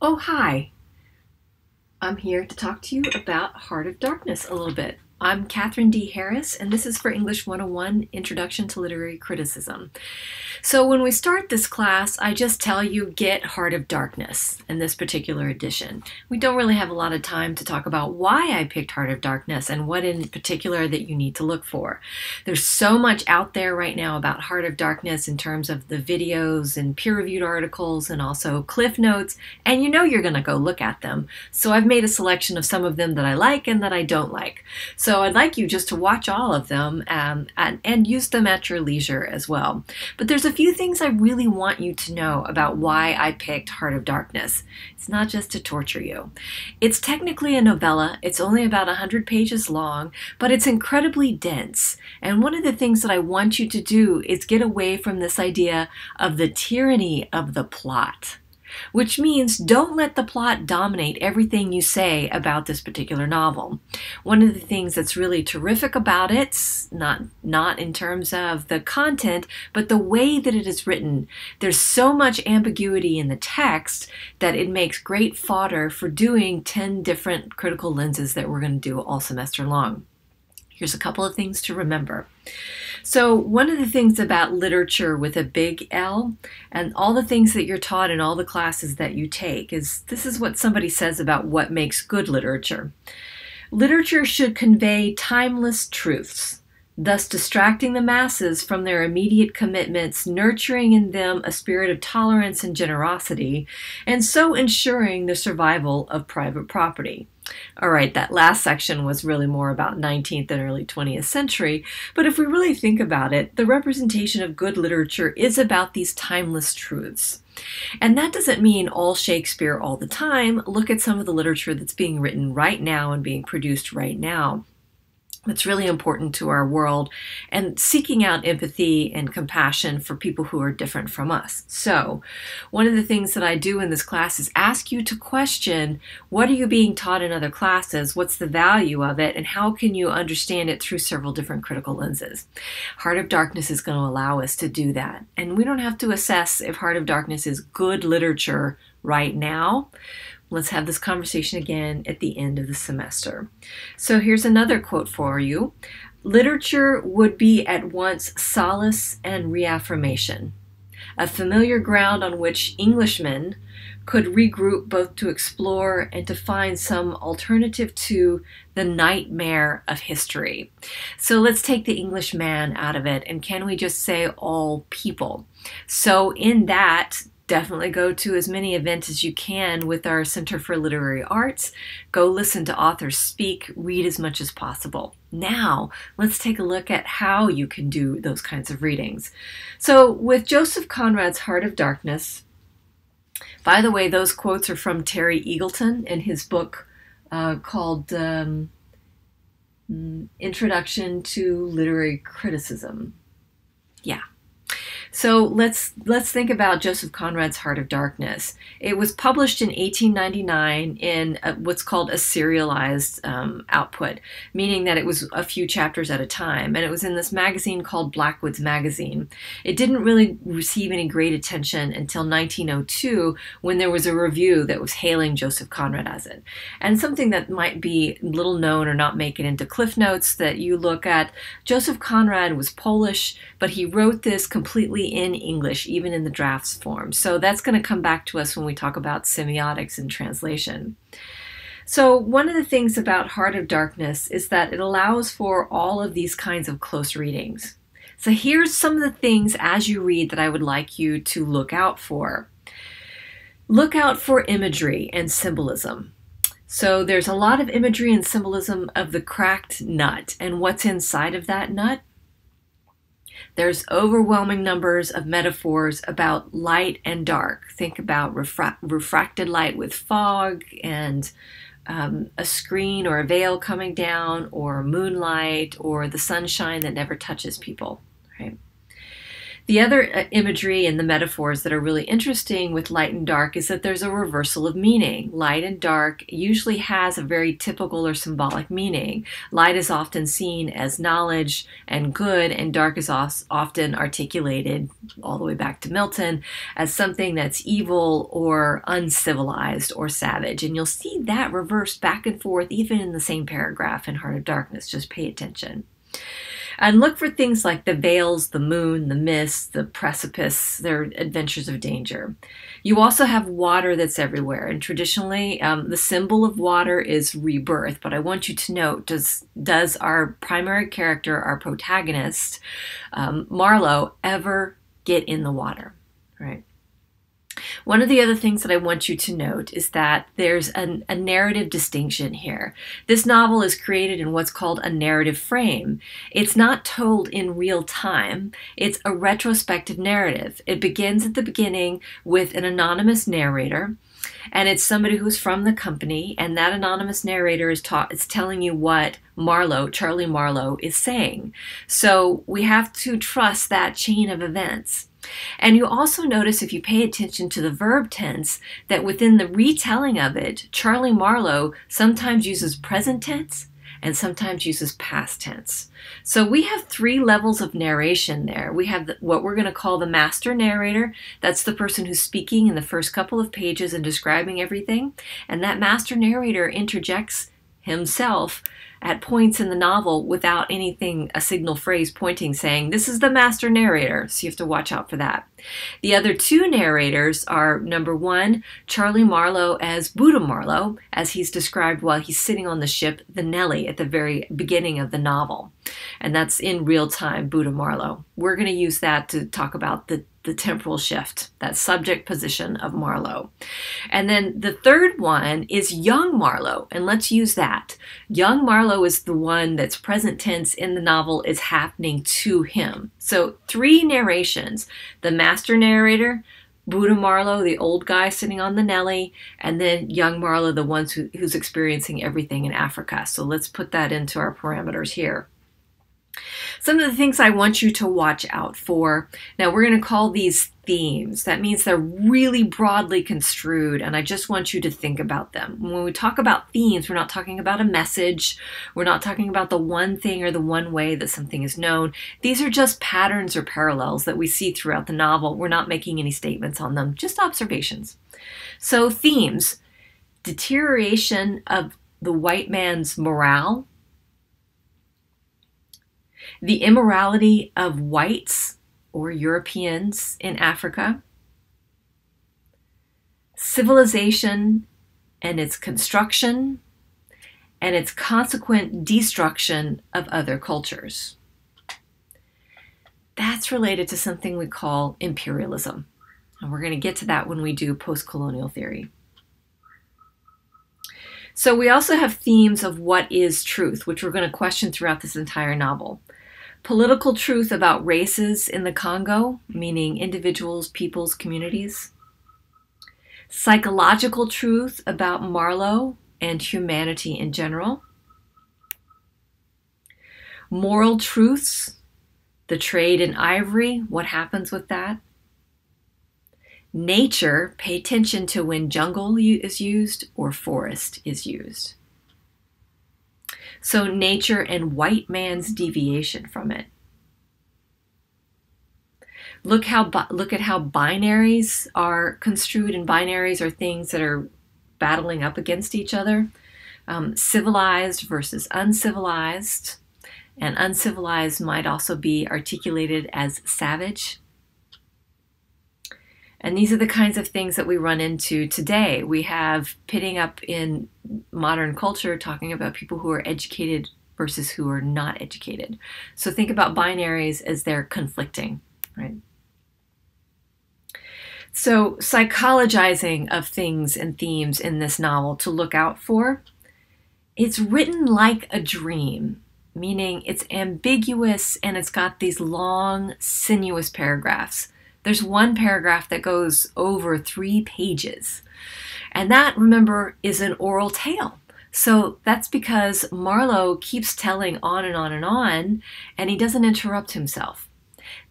Oh, hi. I'm here to talk to you about Heart of Darkness a little bit. I'm Katherine D. Harris, and this is for English 101 Introduction to Literary Criticism. So, when we start this class, I just tell you get Heart of Darkness in this particular edition. We don't really have a lot of time to talk about why I picked Heart of Darkness and what in particular that you need to look for. There's so much out there right now about Heart of Darkness in terms of the videos and peer reviewed articles and also cliff notes, and you know you're going to go look at them. So, I've made a selection of some of them that I like and that I don't like. So I'd like you just to watch all of them um, and, and use them at your leisure as well. But there's a few things I really want you to know about why I picked Heart of Darkness. It's not just to torture you. It's technically a novella. It's only about 100 pages long, but it's incredibly dense. And one of the things that I want you to do is get away from this idea of the tyranny of the plot which means don't let the plot dominate everything you say about this particular novel. One of the things that's really terrific about it, not not in terms of the content, but the way that it is written. There's so much ambiguity in the text that it makes great fodder for doing 10 different critical lenses that we're going to do all semester long. Here's a couple of things to remember. So, one of the things about literature with a big L and all the things that you're taught in all the classes that you take is this is what somebody says about what makes good literature. Literature should convey timeless truths, thus distracting the masses from their immediate commitments, nurturing in them a spirit of tolerance and generosity, and so ensuring the survival of private property. All right, that last section was really more about 19th and early 20th century, but if we really think about it, the representation of good literature is about these timeless truths. And that doesn't mean all Shakespeare all the time. Look at some of the literature that's being written right now and being produced right now that's really important to our world and seeking out empathy and compassion for people who are different from us. So, one of the things that I do in this class is ask you to question what are you being taught in other classes? What's the value of it? And how can you understand it through several different critical lenses? Heart of Darkness is going to allow us to do that. And we don't have to assess if Heart of Darkness is good literature right now Let's have this conversation again at the end of the semester. So here's another quote for you Literature would be at once solace and reaffirmation, a familiar ground on which Englishmen could regroup both to explore and to find some alternative to the nightmare of history. So let's take the Englishman out of it and can we just say all people? So, in that, definitely go to as many events as you can with our Center for Literary Arts. Go listen to authors speak, read as much as possible. Now, let's take a look at how you can do those kinds of readings. So, with Joseph Conrad's Heart of Darkness, by the way, those quotes are from Terry Eagleton in his book uh, called um, Introduction to Literary Criticism. Yeah. So let's let's think about Joseph Conrad's Heart of Darkness. It was published in 1899 in a, what's called a serialized um, output, meaning that it was a few chapters at a time, and it was in this magazine called Blackwoods Magazine. It didn't really receive any great attention until 1902 when there was a review that was hailing Joseph Conrad as it. And something that might be little known or not make it into Cliff Notes that you look at, Joseph Conrad was Polish, but he wrote this completely in English, even in the drafts form. So that's going to come back to us when we talk about semiotics and translation. So, one of the things about Heart of Darkness is that it allows for all of these kinds of close readings. So, here's some of the things as you read that I would like you to look out for. Look out for imagery and symbolism. So, there's a lot of imagery and symbolism of the cracked nut and what's inside of that nut. There's overwhelming numbers of metaphors about light and dark. Think about refra- refracted light with fog and um, a screen or a veil coming down, or moonlight, or the sunshine that never touches people. Right? The other uh, imagery and the metaphors that are really interesting with light and dark is that there's a reversal of meaning. Light and dark usually has a very typical or symbolic meaning. Light is often seen as knowledge and good, and dark is often articulated, all the way back to Milton, as something that's evil or uncivilized or savage. And you'll see that reversed back and forth even in the same paragraph in Heart of Darkness. Just pay attention. And look for things like the veils, the moon, the mist, the precipice, their adventures of danger. You also have water that's everywhere, and traditionally, um, the symbol of water is rebirth. But I want you to note: does does our primary character, our protagonist, um, Marlow, ever get in the water? Right. One of the other things that I want you to note is that there's an, a narrative distinction here. This novel is created in what's called a narrative frame. It's not told in real time, it's a retrospective narrative. It begins at the beginning with an anonymous narrator and it's somebody who's from the company and that anonymous narrator is taught is telling you what Marlow, Charlie Marlow is saying. So we have to trust that chain of events. And you also notice if you pay attention to the verb tense that within the retelling of it, Charlie Marlow sometimes uses present tense and sometimes uses past tense. So we have three levels of narration there. We have what we're going to call the master narrator. That's the person who's speaking in the first couple of pages and describing everything. And that master narrator interjects himself at points in the novel without anything, a signal phrase pointing saying, this is the master narrator. So you have to watch out for that. The other two narrators are number one, Charlie Marlow as Buddha Marlow, as he's described while he's sitting on the ship, the Nellie, at the very beginning of the novel. And that's in real time, Buddha Marlow. We're going to use that to talk about the the temporal shift, that subject position of Marlow. And then the third one is young Marlow, and let's use that. Young Marlow is the one that's present tense in the novel is happening to him. So three narrations the master narrator, Buddha Marlow, the old guy sitting on the Nellie, and then young Marlow, the one who, who's experiencing everything in Africa. So let's put that into our parameters here. Some of the things I want you to watch out for. Now, we're going to call these themes. That means they're really broadly construed, and I just want you to think about them. When we talk about themes, we're not talking about a message. We're not talking about the one thing or the one way that something is known. These are just patterns or parallels that we see throughout the novel. We're not making any statements on them, just observations. So, themes deterioration of the white man's morale the immorality of whites or Europeans in Africa, civilization and its construction, and its consequent destruction of other cultures. That's related to something we call imperialism. And we're going to get to that when we do post colonial theory. So, we also have themes of what is truth, which we're going to question throughout this entire novel political truth about races in the Congo, meaning individuals, peoples, communities, psychological truth about Marlowe and humanity in general, moral truths, the trade in ivory, what happens with that, nature, pay attention to when jungle is used or forest is used. So nature and white man's deviation from it. Look how look at how binaries are construed, and binaries are things that are battling up against each other. Um, civilized versus uncivilized, and uncivilized might also be articulated as savage. And these are the kinds of things that we run into today. We have pitting up in modern culture talking about people who are educated versus who are not educated. So think about binaries as they're conflicting, right? So, psychologizing of things and themes in this novel to look out for. It's written like a dream, meaning it's ambiguous and it's got these long, sinuous paragraphs. There's one paragraph that goes over three pages. And that, remember, is an oral tale. So that's because Marlow keeps telling on and on and on, and he doesn't interrupt himself.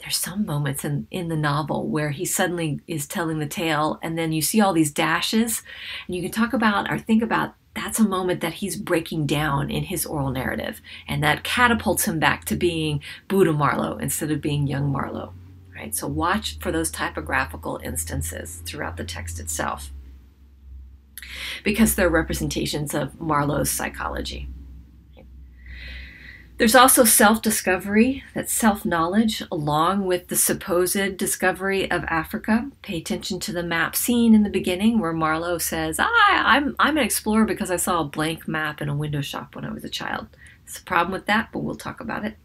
there's some moments in, in the novel where he suddenly is telling the tale and then you see all these dashes and you can talk about or think about that's a moment that he's breaking down in his oral narrative and that catapults him back to being buddha marlow instead of being young marlow right so watch for those typographical instances throughout the text itself because they're representations of marlow's psychology there's also self discovery, that's self knowledge, along with the supposed discovery of Africa. Pay attention to the map scene in the beginning where Marlow says, ah, I'm, I'm an explorer because I saw a blank map in a window shop when I was a child. It's a problem with that, but we'll talk about it.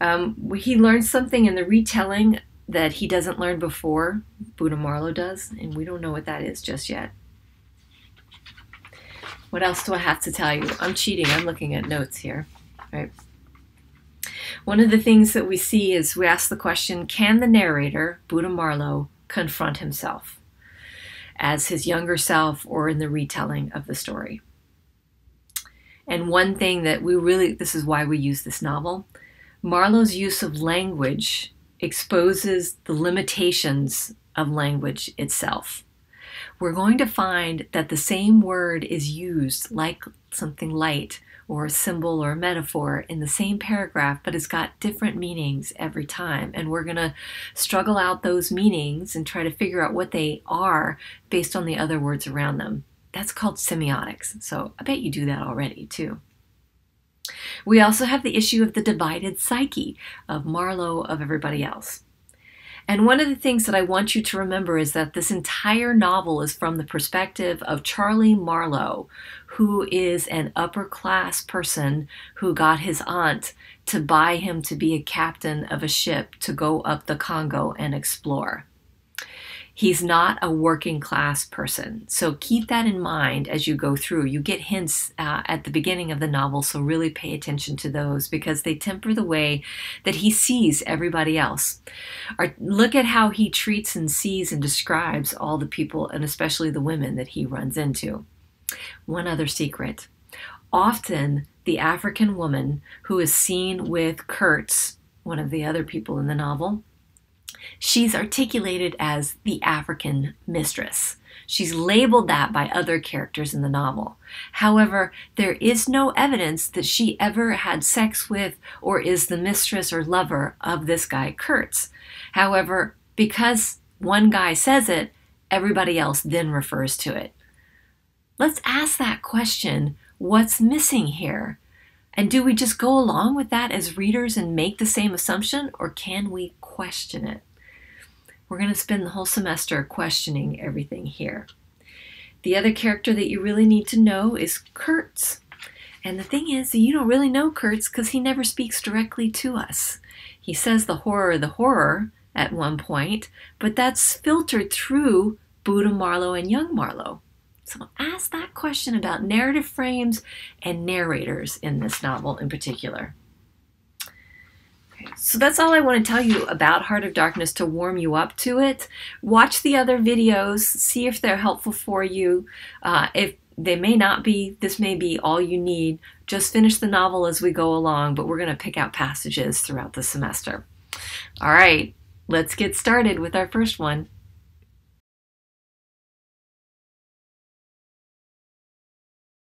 Um, he learns something in the retelling that he doesn't learn before, Buddha Marlow does, and we don't know what that is just yet. What else do I have to tell you? I'm cheating. I'm looking at notes here. Right. One of the things that we see is we ask the question Can the narrator, Buddha Marlow, confront himself as his younger self or in the retelling of the story? And one thing that we really, this is why we use this novel, Marlow's use of language exposes the limitations of language itself we're going to find that the same word is used like something light or a symbol or a metaphor in the same paragraph, but it's got different meanings every time. And we're going to struggle out those meanings and try to figure out what they are based on the other words around them. That's called semiotics. So I bet you do that already too. We also have the issue of the divided psyche of Marlow, of everybody else. And one of the things that I want you to remember is that this entire novel is from the perspective of Charlie Marlow, who is an upper class person who got his aunt to buy him to be a captain of a ship to go up the Congo and explore. He's not a working class person. So keep that in mind as you go through. You get hints uh, at the beginning of the novel, so really pay attention to those because they temper the way that he sees everybody else. Or look at how he treats and sees and describes all the people, and especially the women that he runs into. One other secret often the African woman who is seen with Kurtz, one of the other people in the novel, she's articulated as the African mistress. She's labeled that by other characters in the novel. However, there is no evidence that she ever had sex with or is the mistress or lover of this guy, Kurtz. However, because one guy says it, everybody else then refers to it. Let's ask that question what's missing here? And do we just go along with that as readers and make the same assumption, or can we question it? We're going to spend the whole semester questioning everything here. The other character that you really need to know is Kurtz. And the thing is, you don't really know Kurtz because he never speaks directly to us. He says the horror, the horror at one point, but that's filtered through Buddha Marlow and Young Marlow. So ask that question about narrative frames and narrators in this novel in particular. So that's all I want to tell you about Heart of Darkness to warm you up to it. Watch the other videos, see if they're helpful for you. Uh, if they may not be, this may be all you need. Just finish the novel as we go along, but we're going to pick out passages throughout the semester. All right, let's get started with our first one.